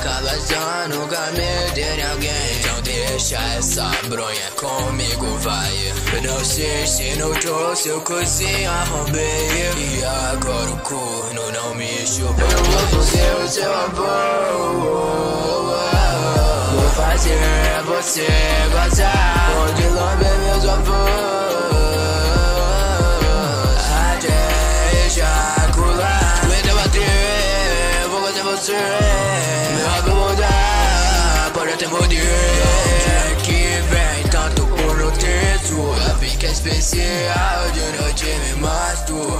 acaba nunca me ter alguém. Então deixa essa bronha comigo, vai. Eu não sei se no trouxe, eu cozinho, arrombei. E agora o corno não me chupa. Eu vou fazer o seu amor. Vou fazer você gozar. Onde lamber meus avós. Até ejacular. Aguenta bater, vou fazer você Meu rabo mudar, pode até morder Que vem tanto por no texto A pica especial de noite me masturbo